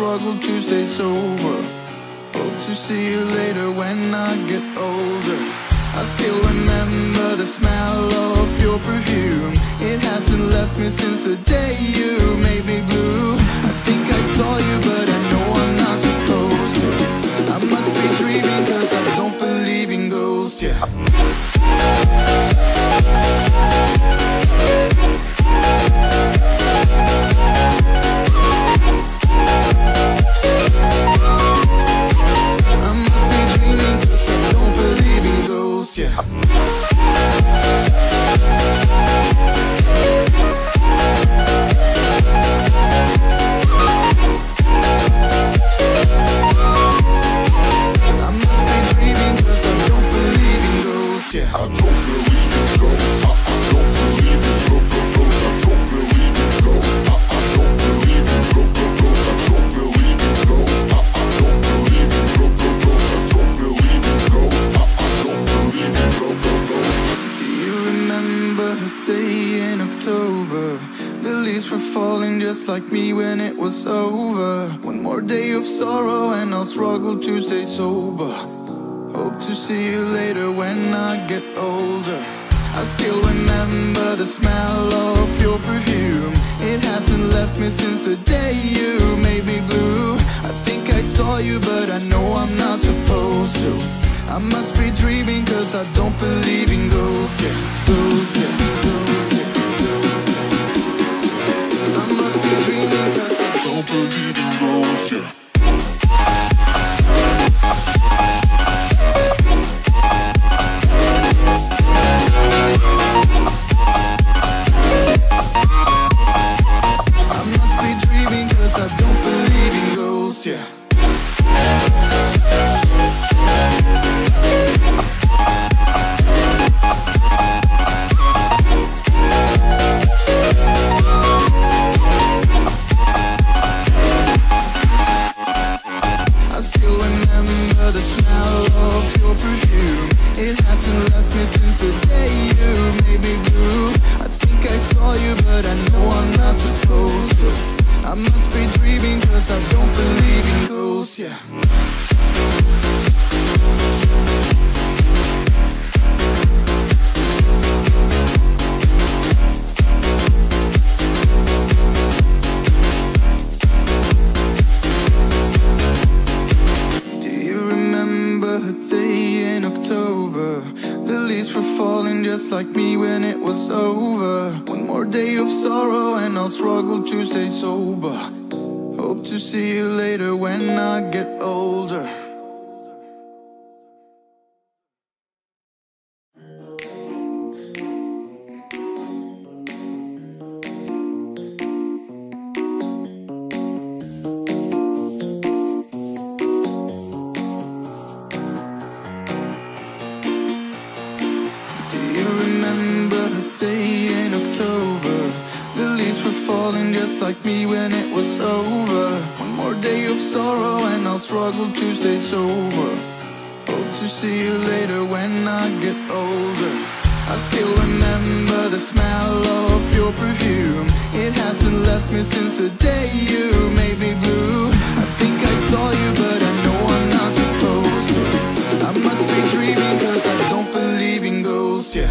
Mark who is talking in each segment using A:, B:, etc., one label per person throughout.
A: struggle to stay sober. Hope to see you later when I get older. I still remember the smell of your perfume. It hasn't left me since the day you made. was over. One more day of sorrow and I'll struggle to stay sober. Hope to see you later when I get older. I still remember the smell of your perfume. It hasn't left me since the day you made me blue. I think I saw you but I know I'm not supposed to. I must be dreaming cause I don't believe in ghosts, yeah, ghosts, yeah, ghosts. don't believe in ghosts. day in October. The leaves were falling just like me when it was over. One more day of sorrow and I'll struggle to stay sober. Hope to see you later when I get older. I still remember the smell of your perfume. It hasn't left me since the day you made me blue. I think I saw you but I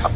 A: ครับ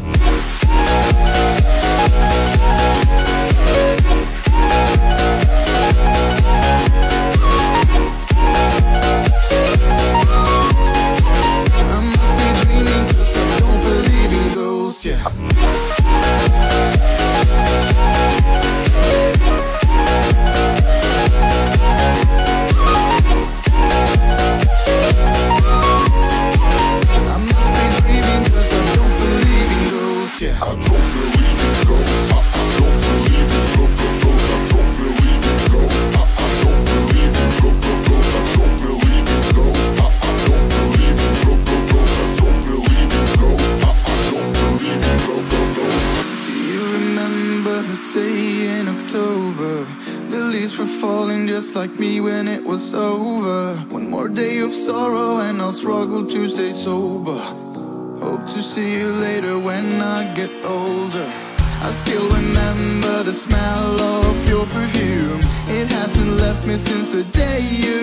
A: just like me when it was over. One more day of sorrow and I'll struggle to stay sober. Hope to see you later when I get older. I still remember the smell of your perfume. It hasn't left me since the day you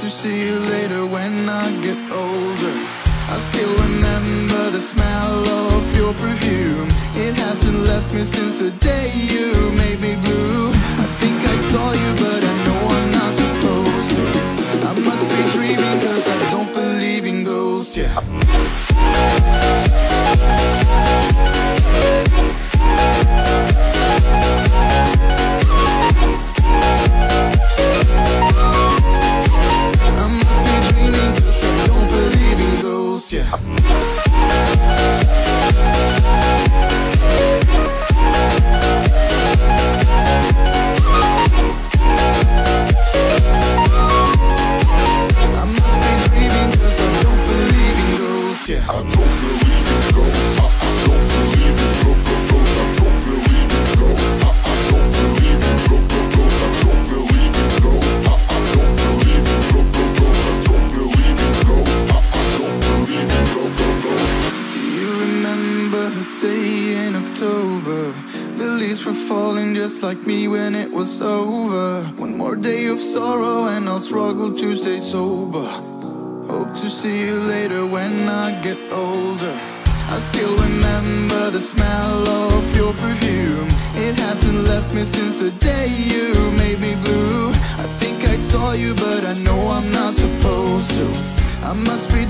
A: to see you later when I get older. I still remember the smell of your perfume. It hasn't left me since the day you made me blue. I think I saw you, but I know I'm not supposed to. I must be dreaming, cause I don't believe in ghosts, yeah. Just like me when it was over. One more day of sorrow and I'll struggle to stay sober. Hope to see you later when I get older. I still remember the smell of your perfume. It hasn't left me since the day you made me blue. I think I saw you, but I know I'm not supposed to. I must be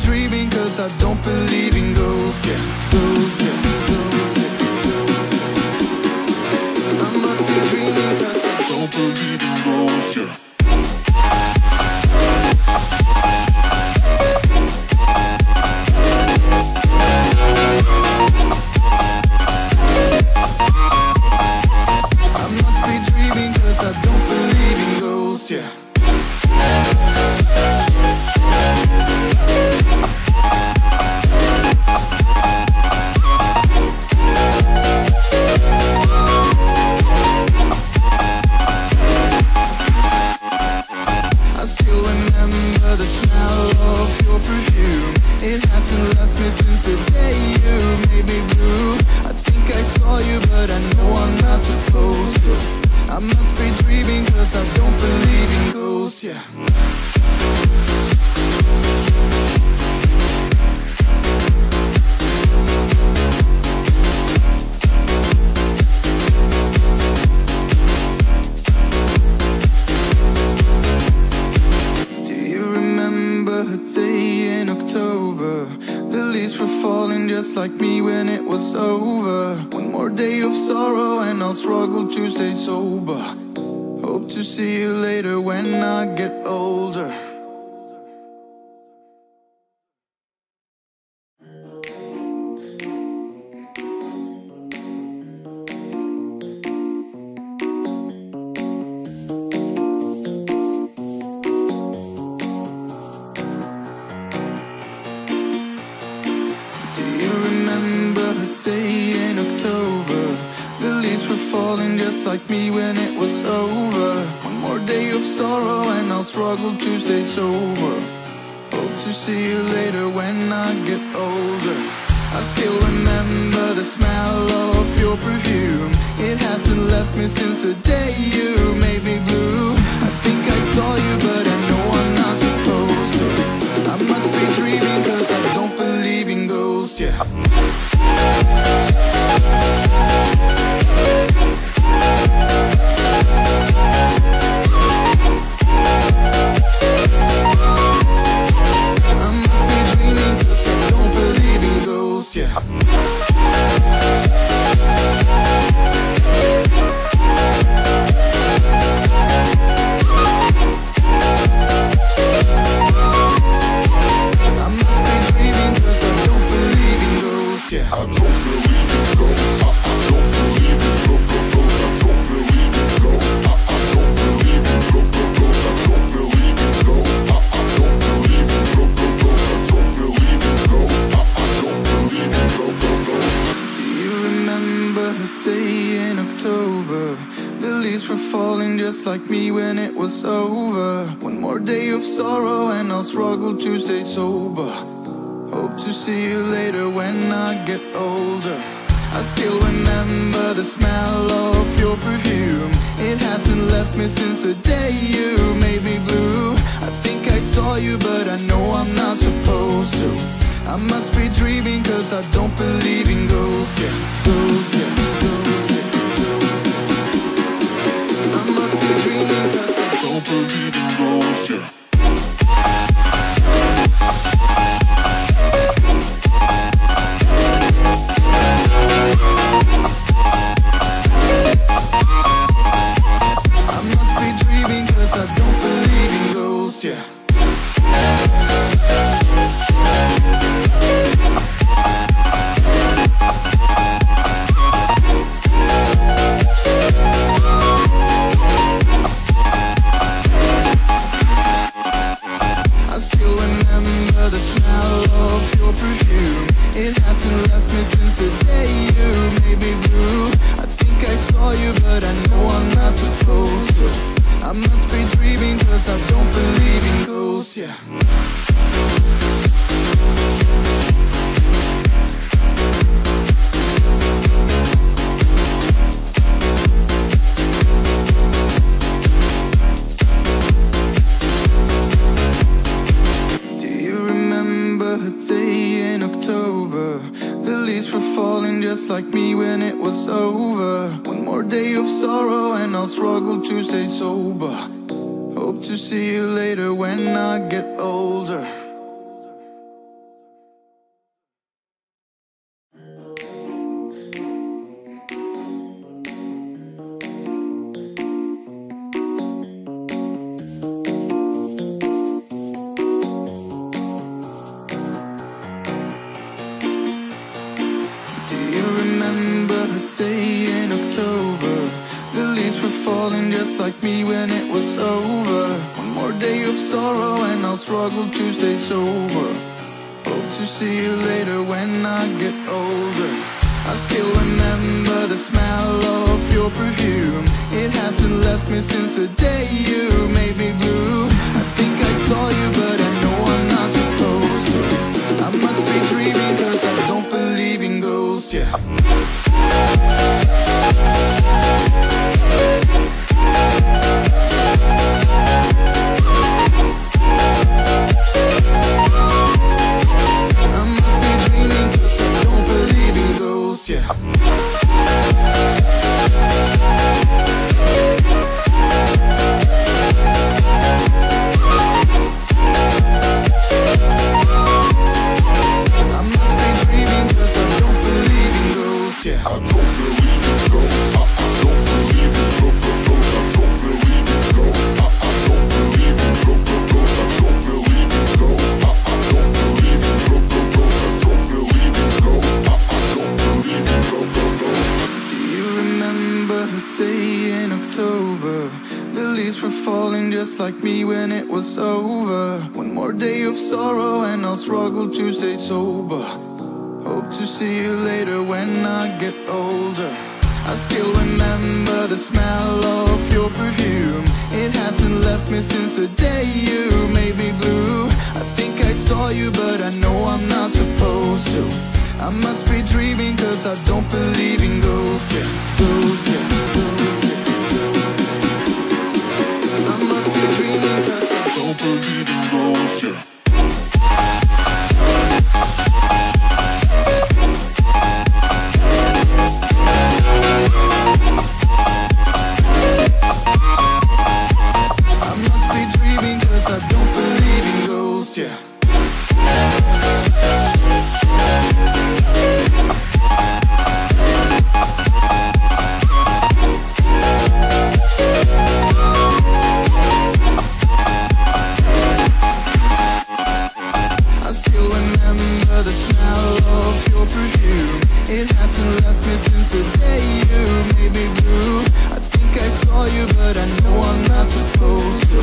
A: and left me since the day you made me blue I think I saw you but I know I'm not supposed to.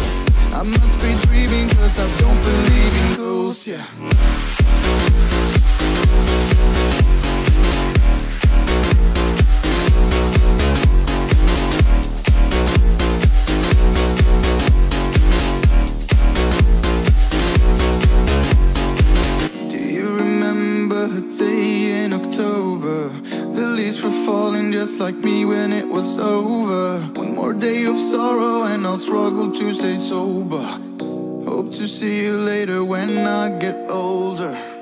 A: I must be dreaming cause I don't believe in ghosts, yeah. just like me when it was over. One more day of sorrow and I'll struggle to stay sober. Hope to see you later when I get older.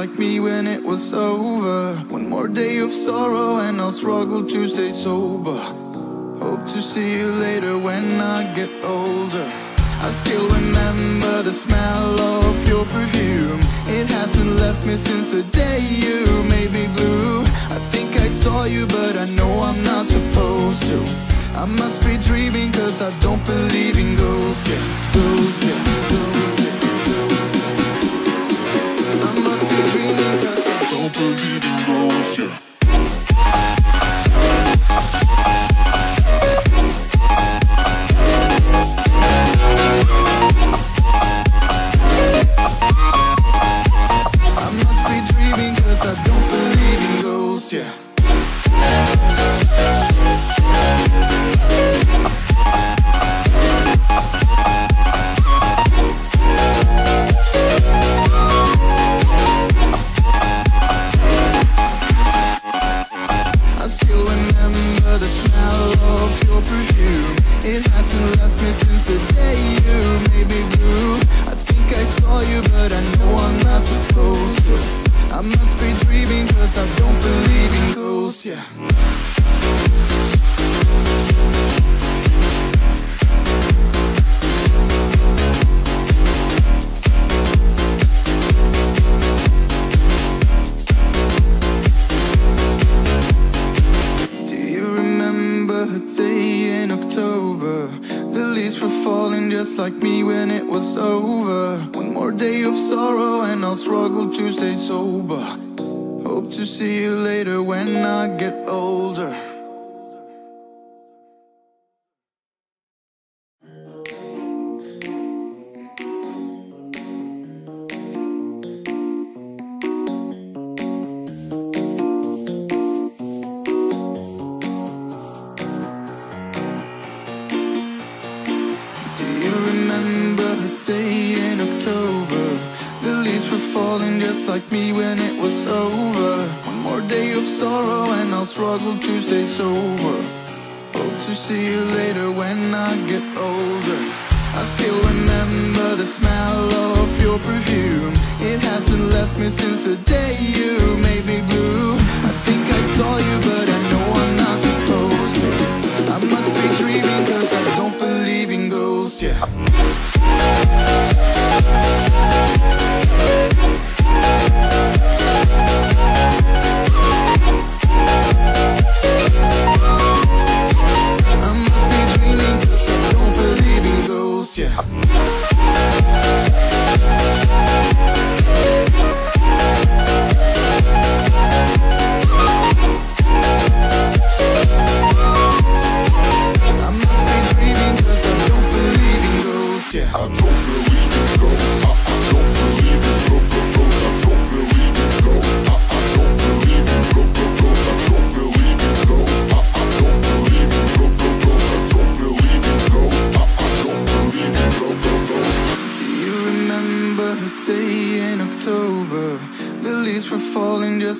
A: like me when it was over. One more day of sorrow and I'll struggle to stay sober. Hope to see you sorrow and I'll struggle to stay sober. Hope to see you later when I get older.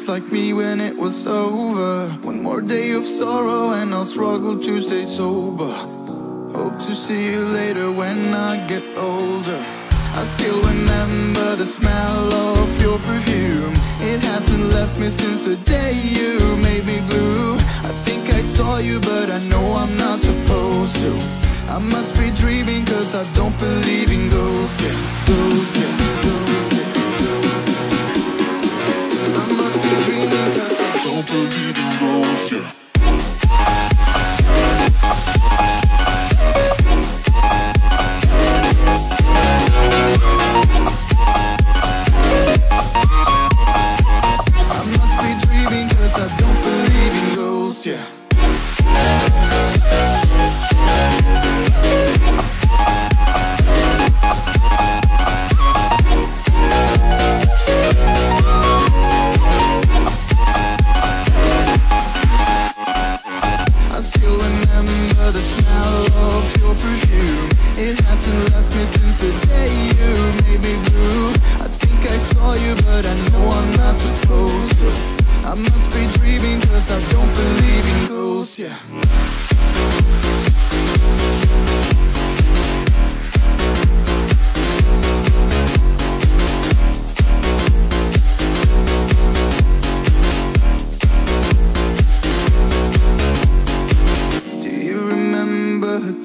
A: just like me when it was over. One more day of sorrow and I'll struggle to stay sober. Hope to see you later when I get older. I still remember the smell of your perfume. It hasn't left me since the day you made me blue. I think I saw you, but I know I'm not supposed to. I must be dreaming, cause I don't believe in ghosts. Yeah, ghosts. don't believe in roses.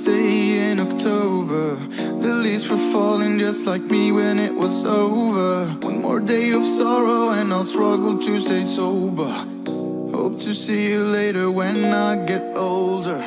A: Day in October. The leaves were falling just like me when it was over. One more day of sorrow and I'll struggle to stay sober. Hope to see you later when I get older.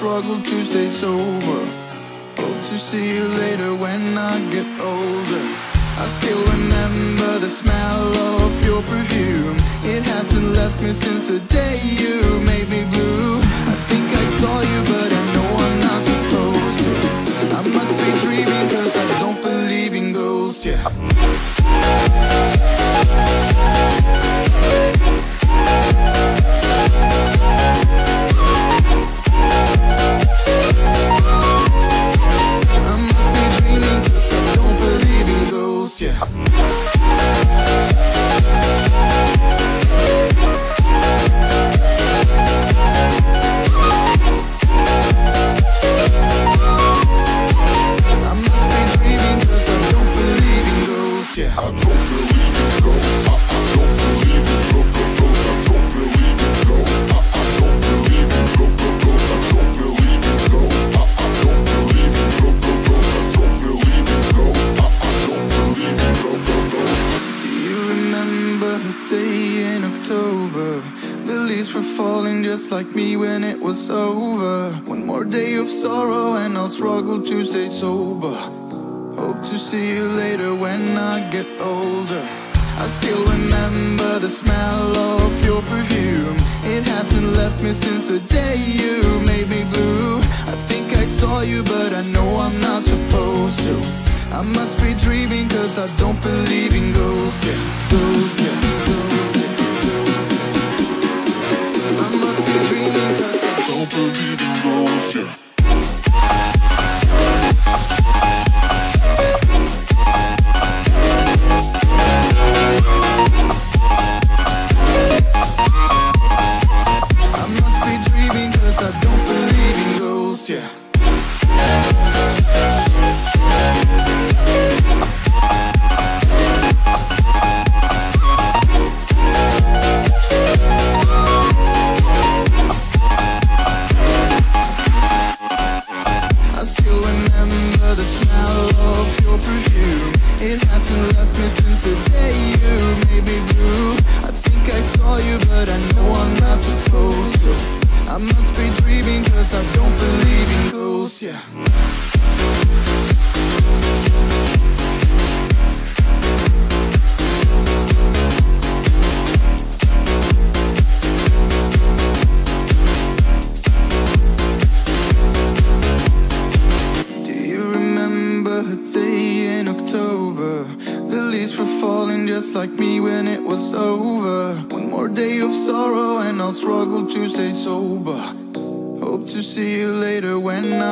A: struggle to stay sober. Hope to see you later when I get day in October. The leaves were falling just like me when it was over. One more day of sorrow and I'll struggle to stay sober. Hope to see you later when I get older. I still remember the smell of your perfume. It hasn't left me since the day you made me blue. I think I saw you, but I know I'm not supposed to. I must be dreaming, cause I don't believe in ghosts, yeah. Ghosts, yeah. Ghosts, yeah. I must be dreaming, cause I don't believe in ghosts, yeah.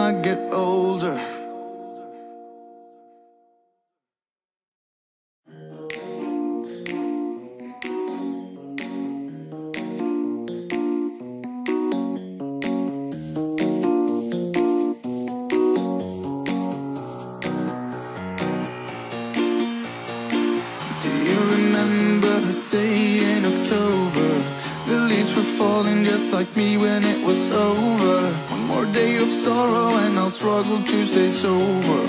A: I get older. Struggle to stay sober.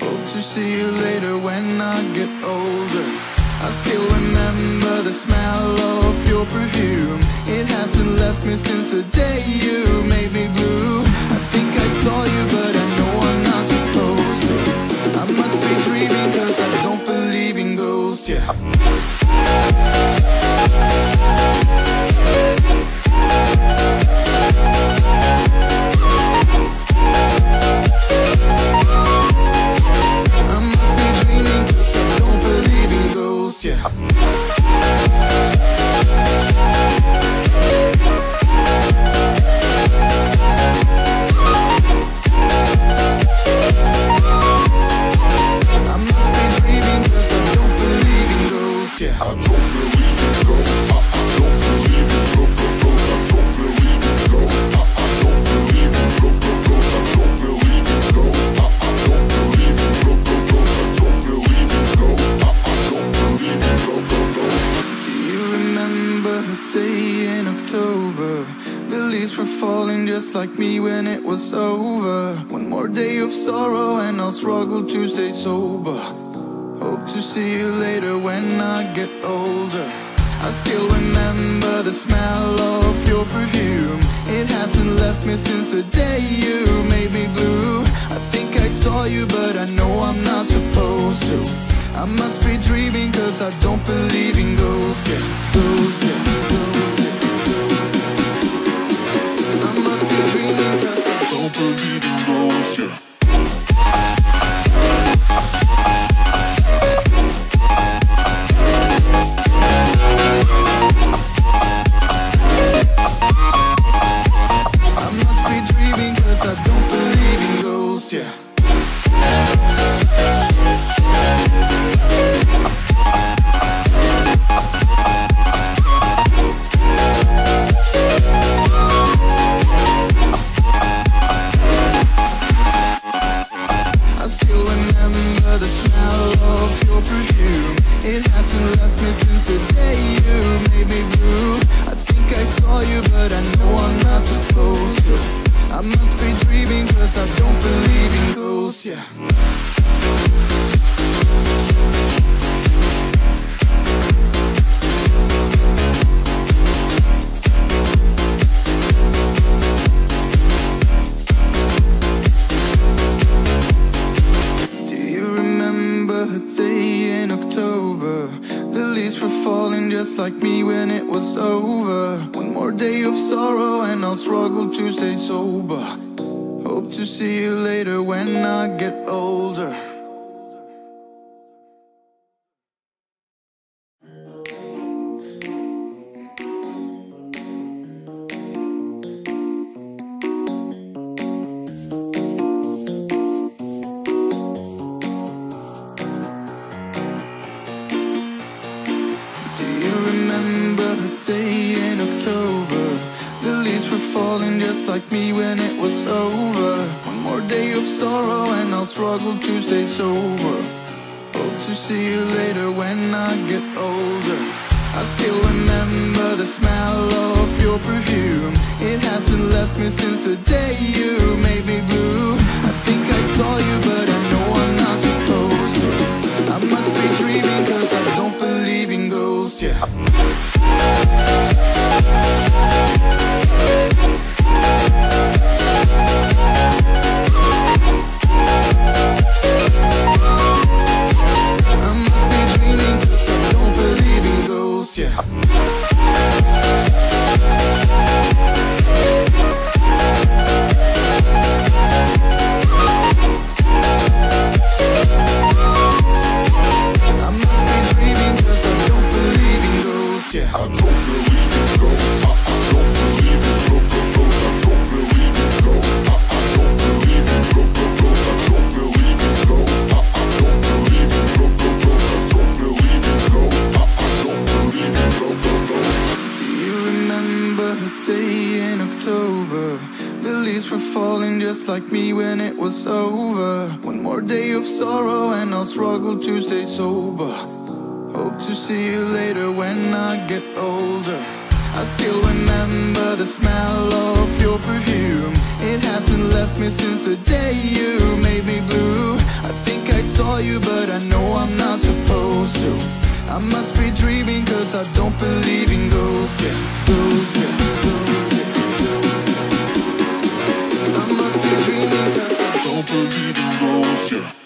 A: Hope to see you later when I get older. I still remember the smell of your perfume. It hasn't left me since the day you made me blue. I think I saw you, To stay sober. Hope to see you later when I get older. I still remember the smell of your perfume. It hasn't left me since the day you made me blue. I think I saw you, but I know I'm not supposed to. I must be dreaming, cause I don't believe in ghosts, yeah. Ghosts, yeah. Ghosts. I must be dreaming, cause I don't believe in ghosts, yeah. When it was over. One more day of sorrow and I'll struggle to stay sober. Hope to see you later when I get older. I still remember the smell of your perfume. It hasn't left me since the day you made me blue. I think I saw you, but I know I'm not supposed to. I must be dreaming cause I don't believe in ghosts, yeah. Like me when it was over. One more day of sorrow and I'll struggle to stay sober. Hope to see you later when I get older. I still remember the smell of your perfume. It hasn't left me since the day you made me blue. I think I saw you, but I know I'm not supposed to. I must be dreaming cause I don't believe in ghosts, yeah. Ghosts, yeah. Ghosts,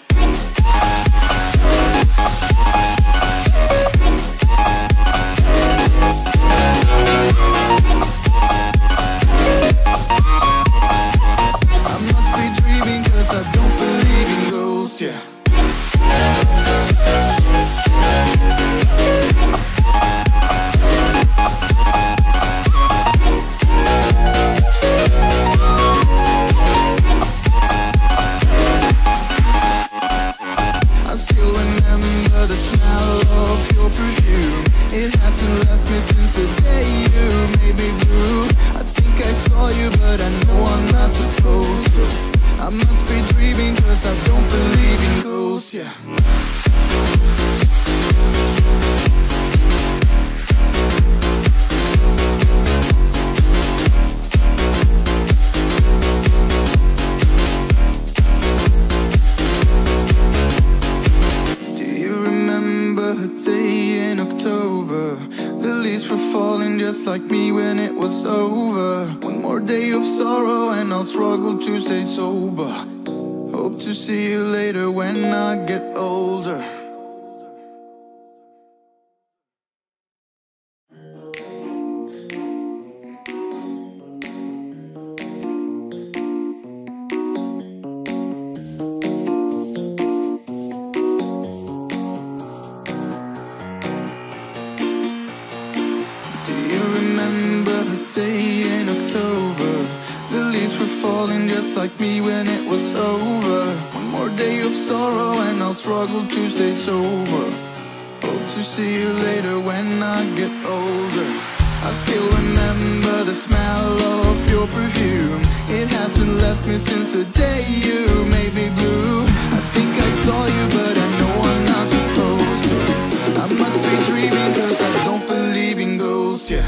A: when it was over. One more day of sorrow and I'll struggle to stay sober. Hope to see you later when I get older. I still remember the smell of your perfume. It hasn't left me since the day you made me blue. I think I saw you, but I know I'm not supposed to. I must be dreaming cause I don't believe in ghosts, yeah.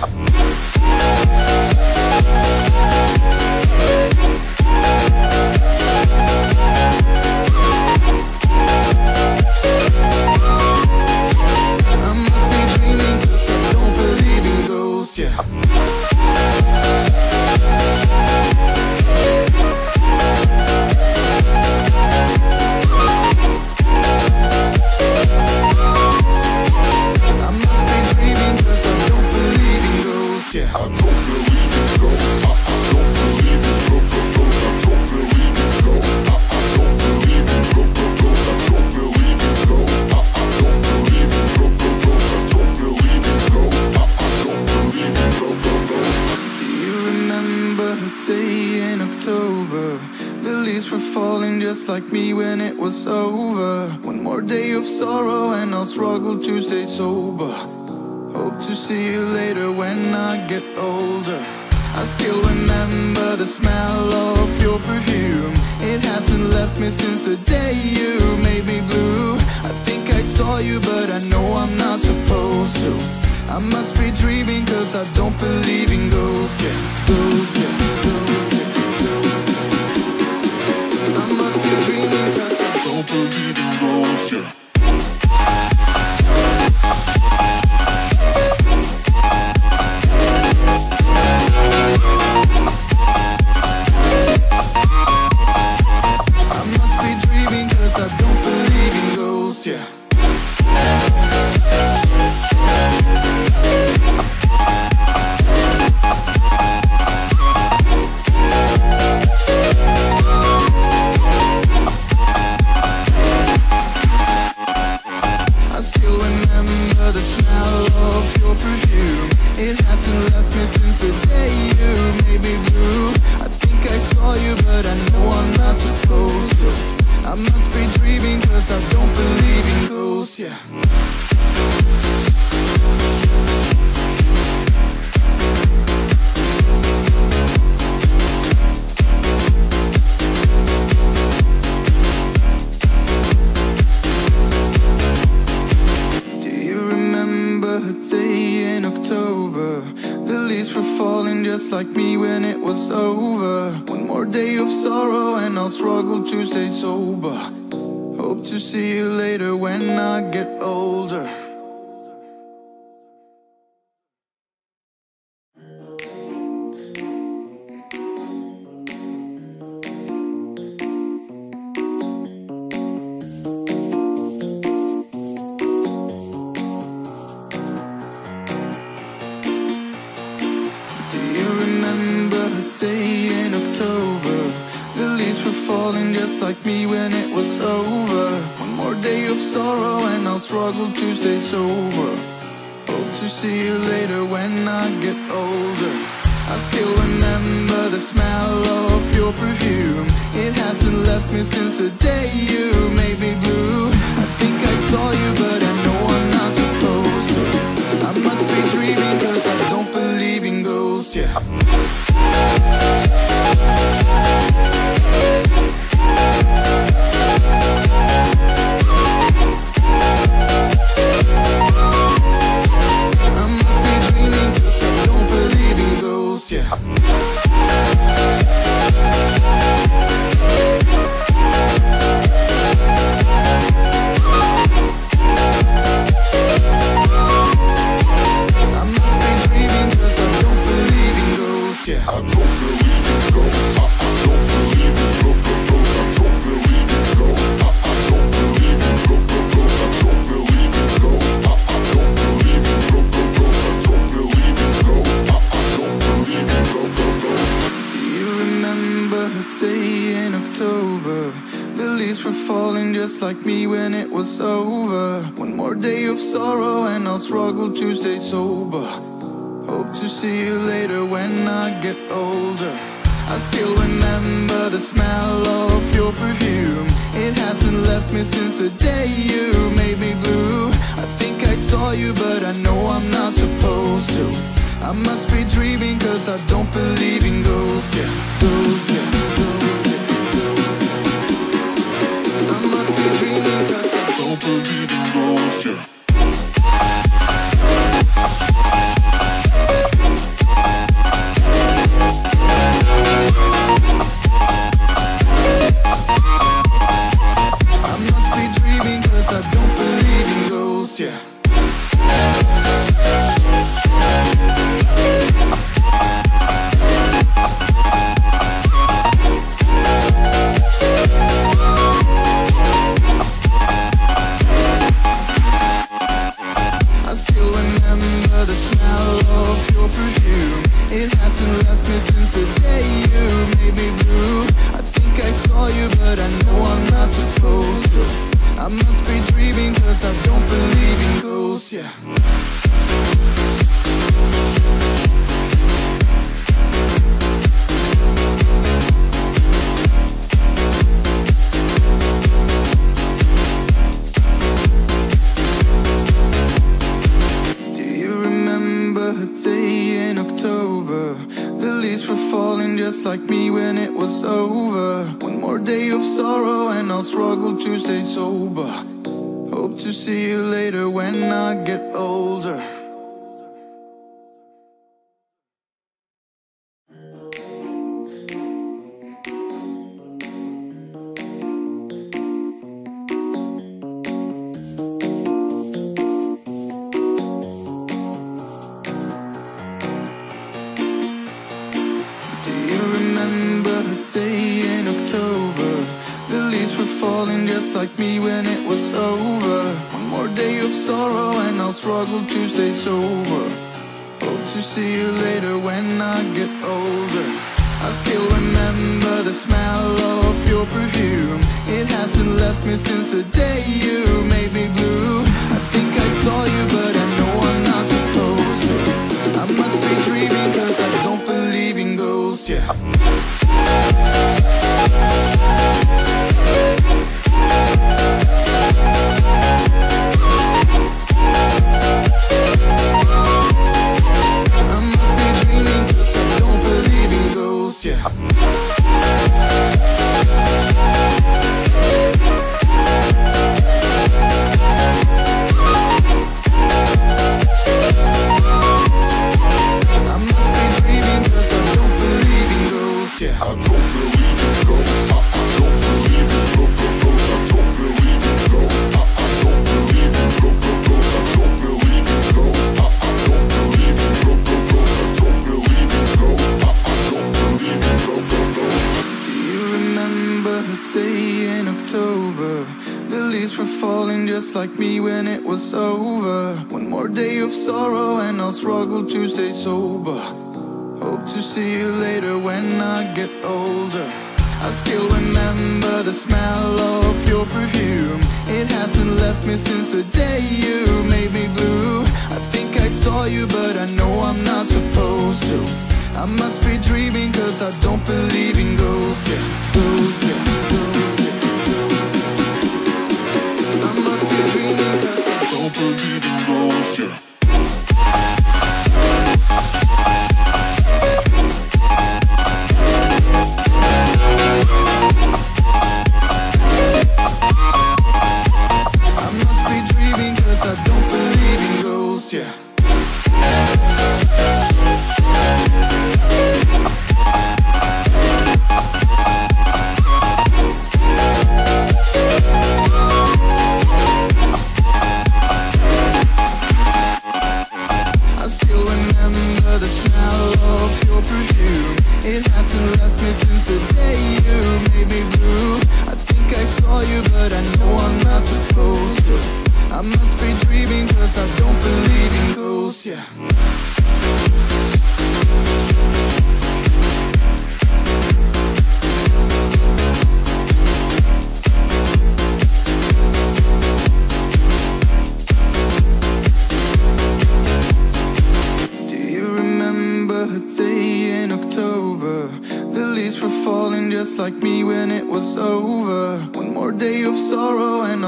A: like me when it was over. One more day of sorrow and I'll struggle to stay sober. Hope to see you later when I get older. I still remember the smell of your perfume. It hasn't left me since the day you made me blue. I think I saw you, but I know I'm not supposed to. I must be dreaming, cause I don't believe in ghosts, yeah, ghosts, yeah. under the yeah. It hasn't left me since the day you made me blue. I think I saw you but I know I'm not supposed to. I must be dreaming cause I don't believe in ghosts, yeah. struggle to stay sober. Hope to see you later.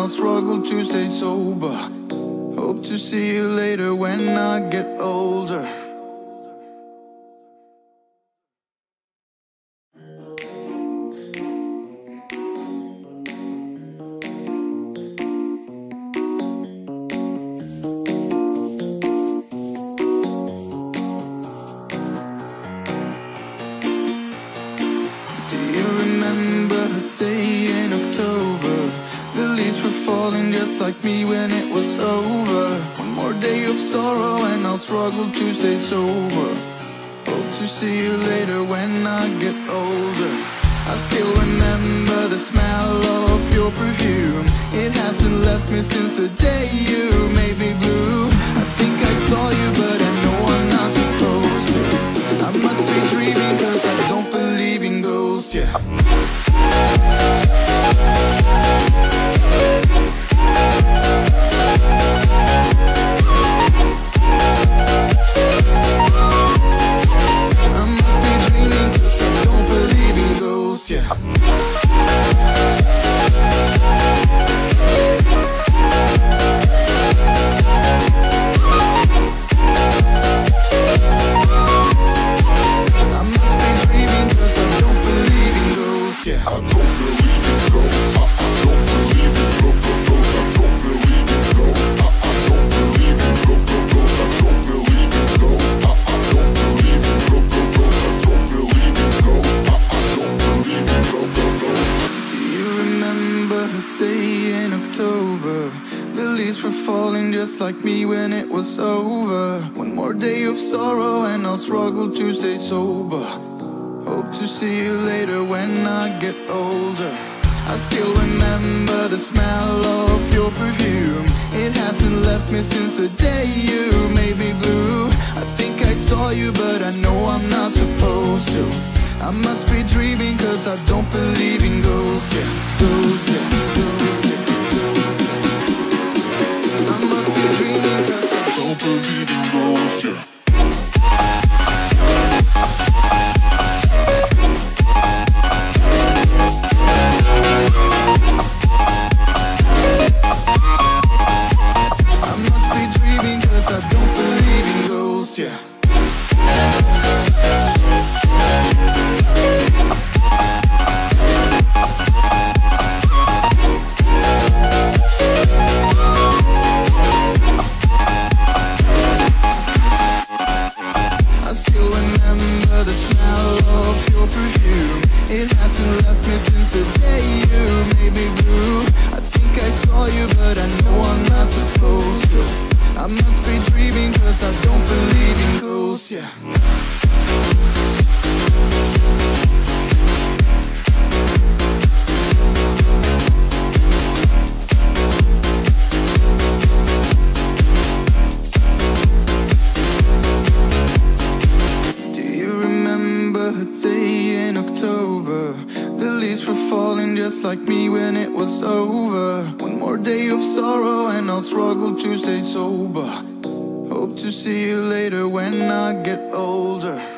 A: struggle to stay sober. Hope to see you later. struggle to stay sober. Hope to see you later when I get Thank just like me when it was over. One more day of sorrow and I'll struggle to stay sober. Hope to see you later when I get older. I still remember the smell of your perfume. It hasn't left me since the day you made me blue. I think I saw you, but I know I'm not supposed to. I must be dreaming, cause I don't believe in ghosts, yeah. Ghosts, yeah. Cause I
B: don't believe yeah.
A: Yeah. Do you remember a day in October? The leaves were falling just like me when it was over. One more day of sorrow and I'll struggle to stay sober. To see you later when I get older.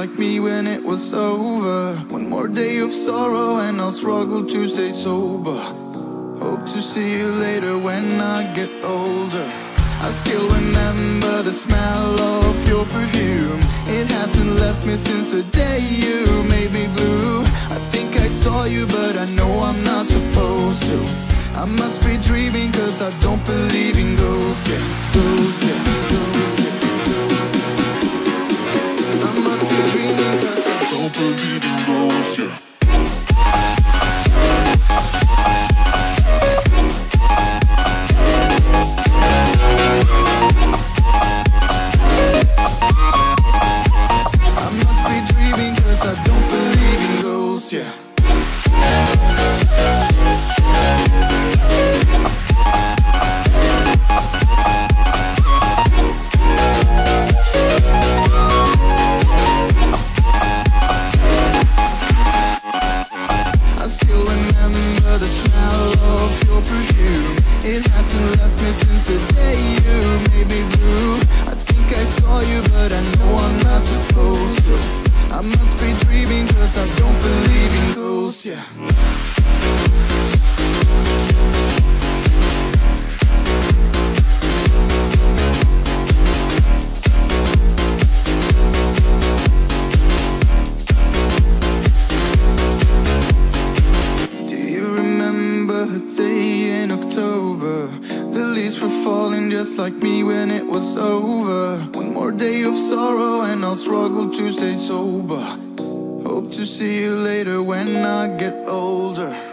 A: Like me when it was over. One more day of sorrow and I'll struggle to stay sober. See you later when I get older. I still remember the smell of your perfume. It hasn't left me since the day you made me blue. I think I saw you, but I know I'm not supposed to. I must be dreaming, cause I don't believe in ghosts, yeah. Ghosts, yeah. Ghosts, yeah. I must be dreaming, cause I don't believe in ghosts, yeah. like me when it was over. One more day of sorrow and I'll struggle to stay sober. Hope to see you later when I get older.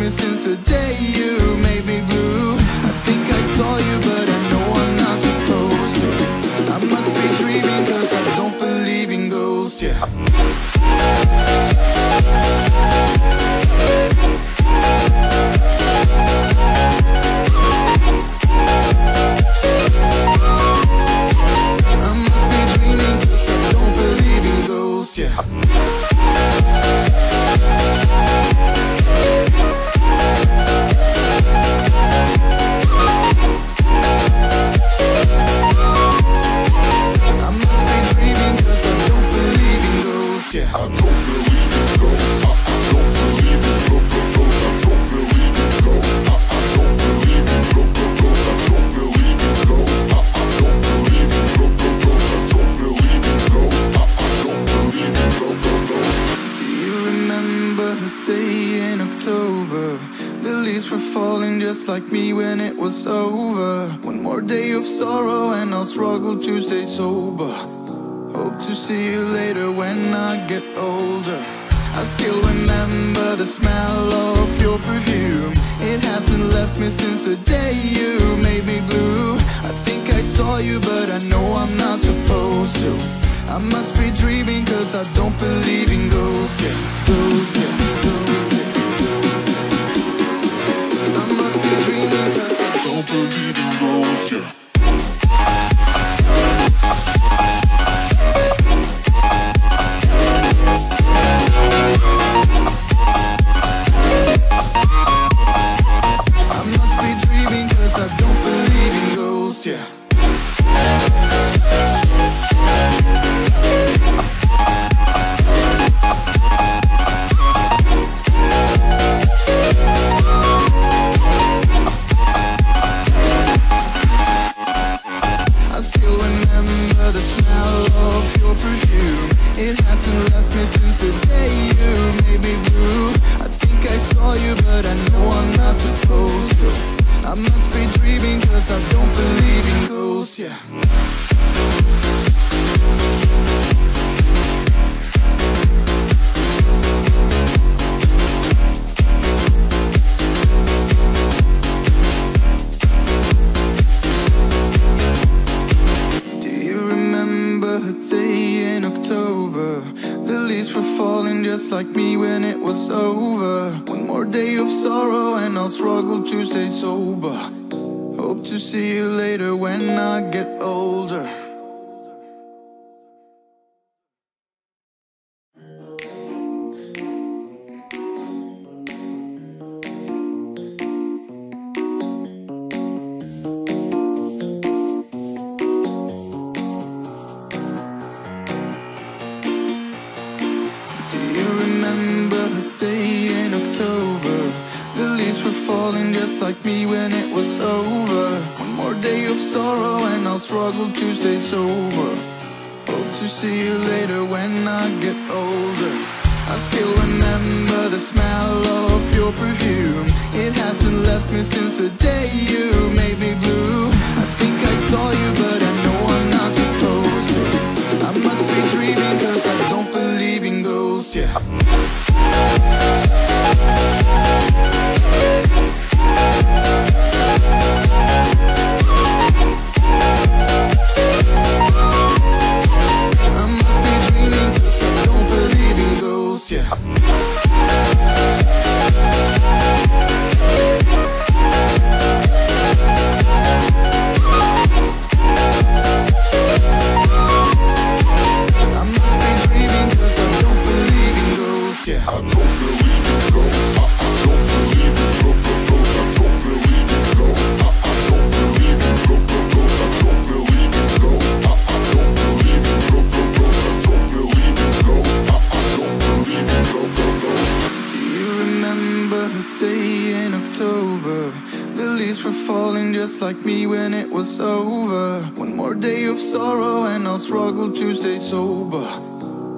A: me since the day you For were falling just like me when it was over. One more day of sorrow and I'll struggle to stay sober. Hope to see you later when I get older. I still remember the smell of your perfume. It hasn't left me since the day you made me blue. I think I saw you, but I know I'm not supposed to. I must be dreaming, cause I don't believe in ghosts. Yeah, ghosts, yeah, ghosts. don't believe in ghosts, yeah. and I'll struggle to stay sober. Hope to see you later when I get older. I'll to stay sober.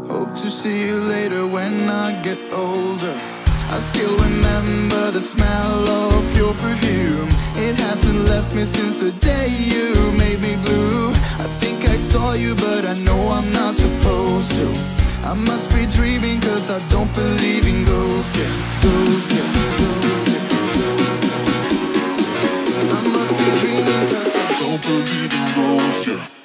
A: Hope to see you later when I get older. I still remember the smell of your perfume. It hasn't left me since the day you made me blue. I think I saw you, but I know I'm not supposed to. I must be dreaming, cause I don't believe in ghosts, yeah. Ghosts, yeah. Ghosts.
B: I
A: must be dreaming, cause I don't believe in ghosts, yeah.